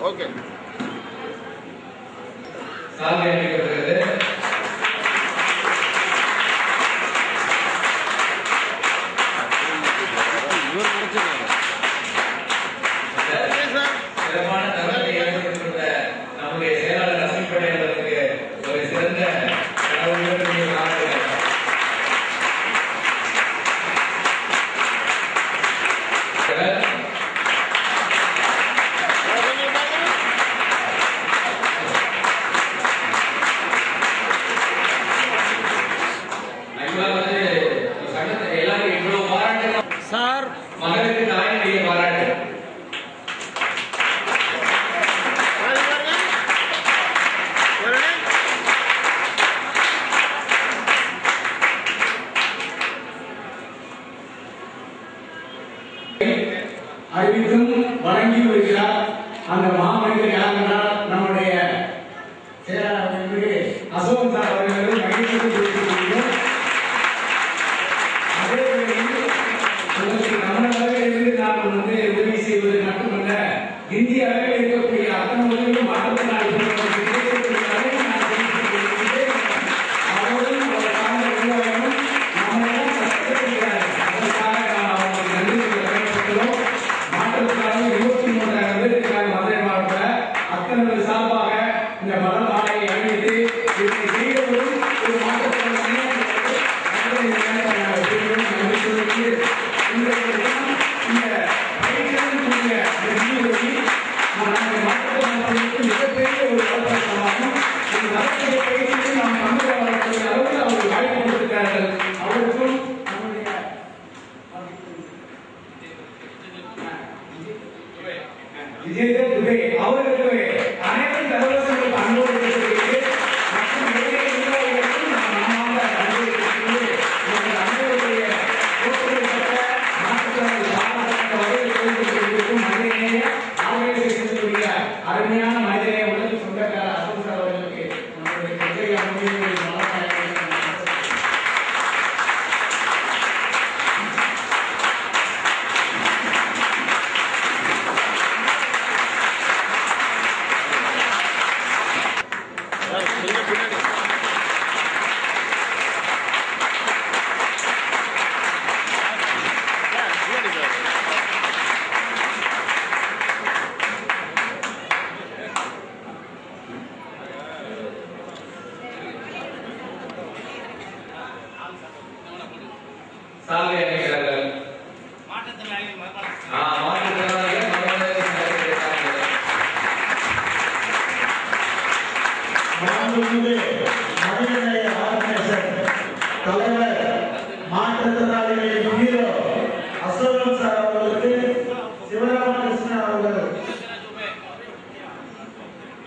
Okay சால்வை 阿宗，再来一个。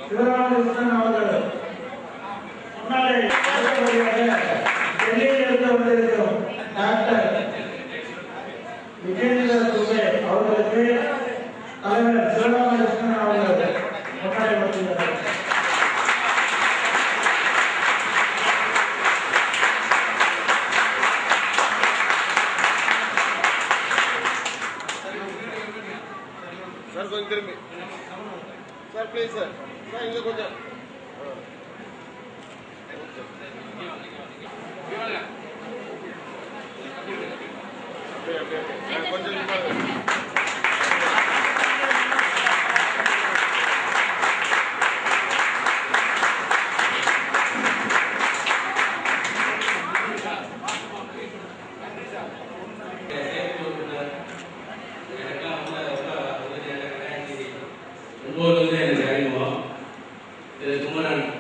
శివరామ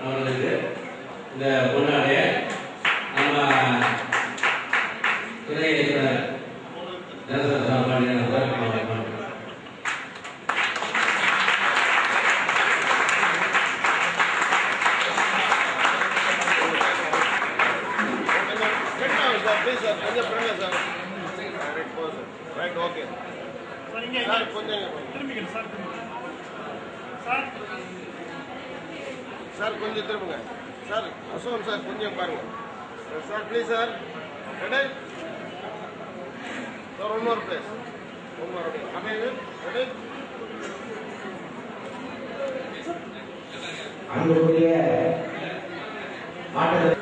அவர்களுக்கு இந்த பொண்ணு சோம் சார் கொஞ்சம் பாருங்க. Sir please sir ready sir one more please one more அமைது ready அன்புக்குரிய மாற்ற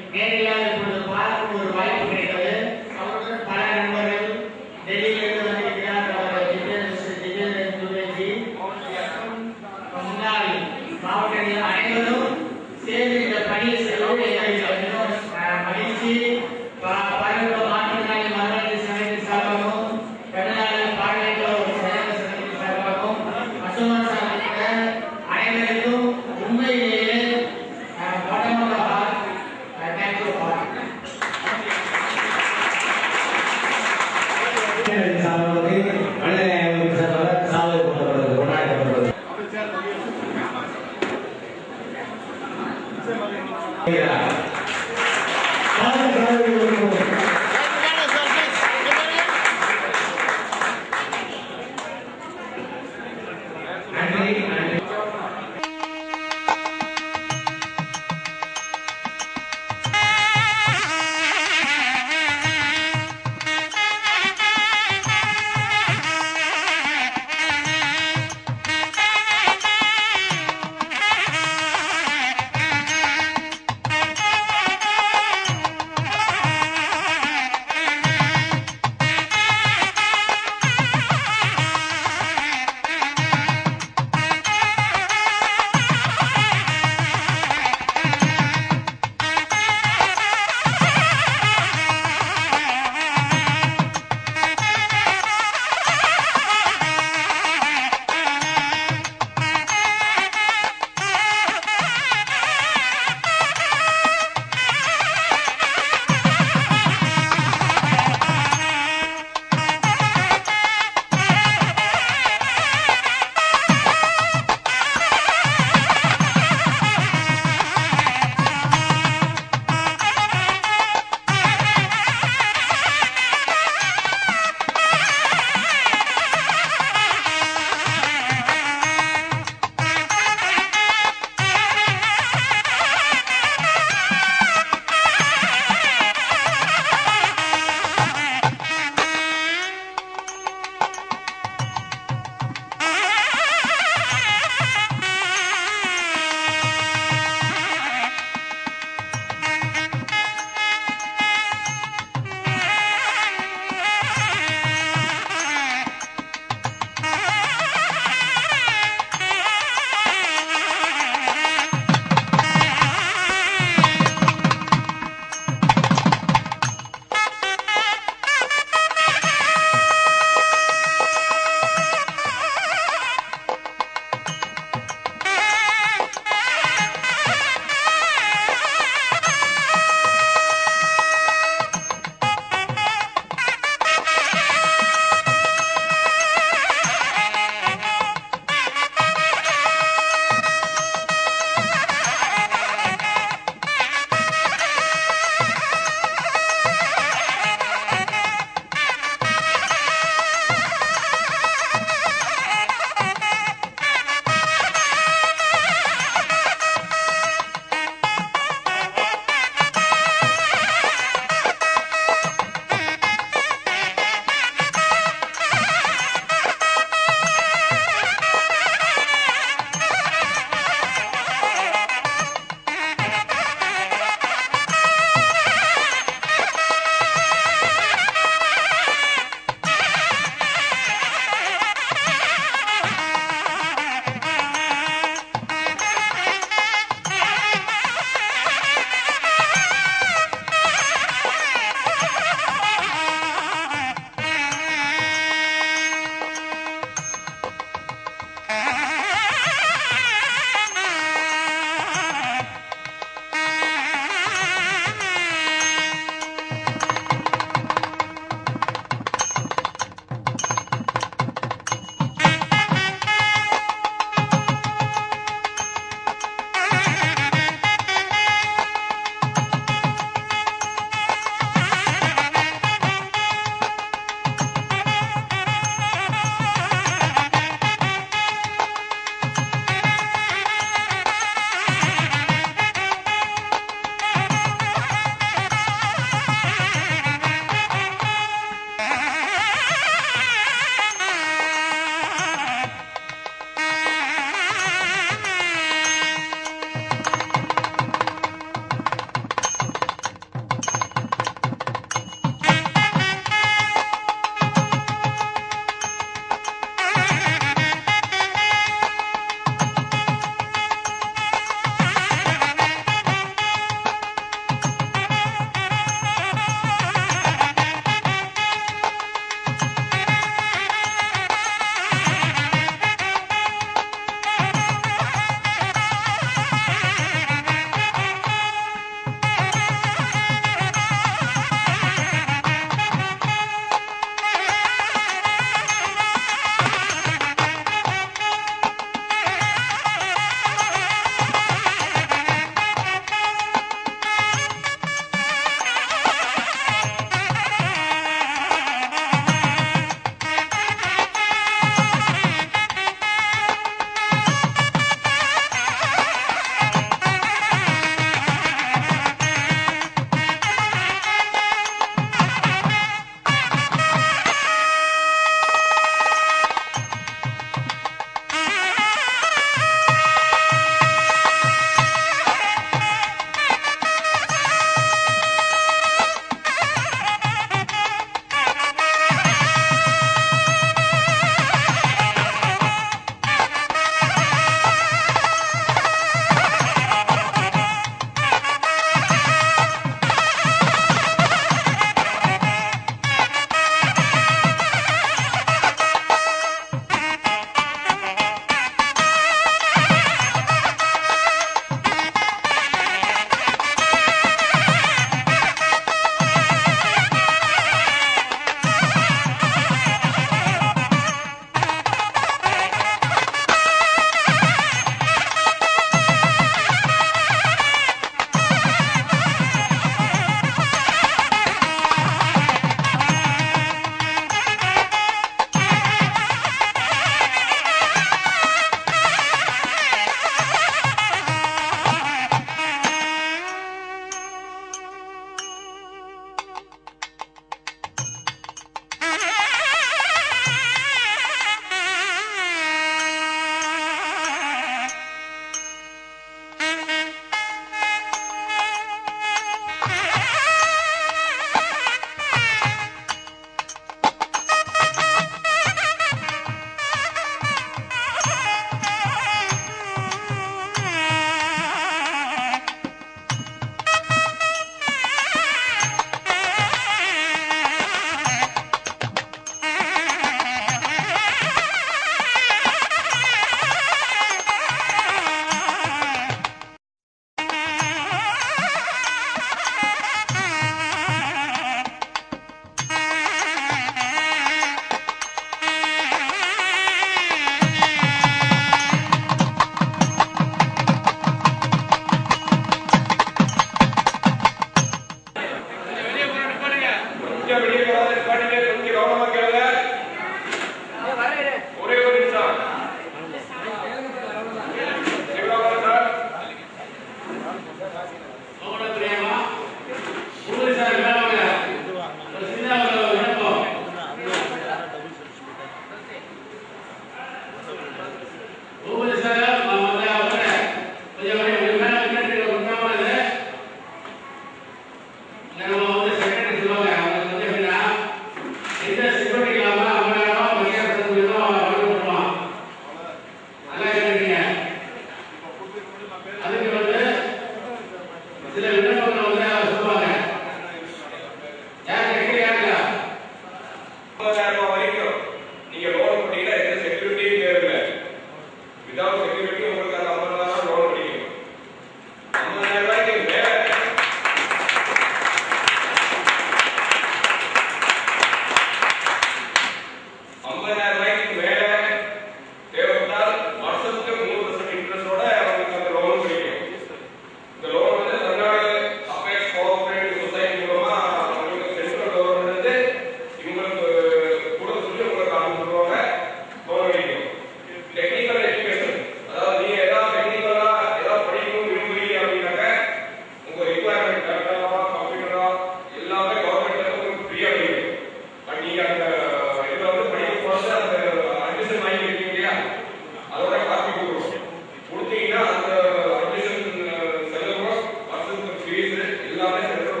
எல்லாமே சென்ட்ரல்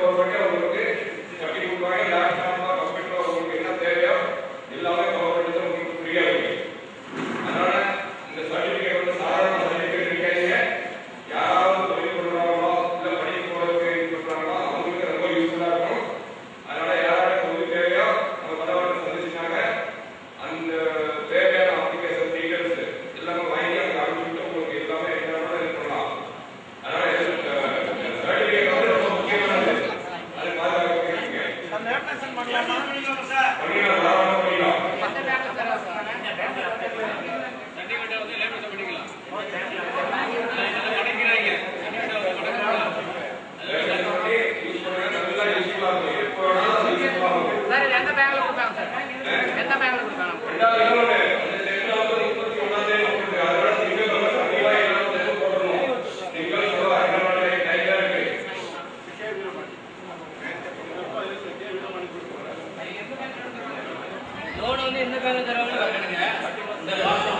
லோன் வந்து எந்த பேங்க்ல தருவாங்கன்னு பாருங்க